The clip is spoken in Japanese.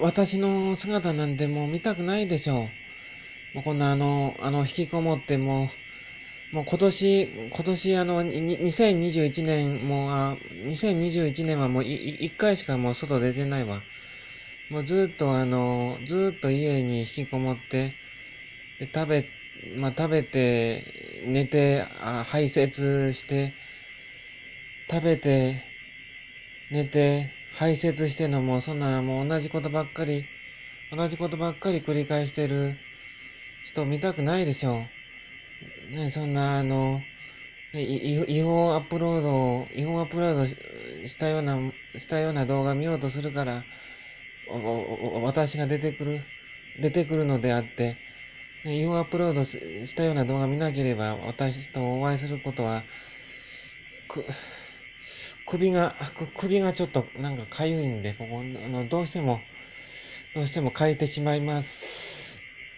私の姿なんてもう見たくないでしょう。もうこんなあの、あの、引きこもってもう、もう今年、今年あの、2021年、もう、あ、2021年はもう一回しかもう外出てないわ。もうずっとあの、ずっと家に引きこもって、で、食べ、まあ食べて、寝て、あ排泄して、食べて、寝て、排泄してのもそんなもう同じことばっかり、同じことばっかり繰り返してる人見たくないでしょう。ね、そんなあの、違法アップロードを違法アップロードしたような、したような動画見ようとするから、私が出てくる、出てくるのであって、違法アップロードしたような動画見なければ、私とお会いすることは、く、首が、首がちょっとなんか痒いんで、ここ、どうしても、どうしても変えてしまいます。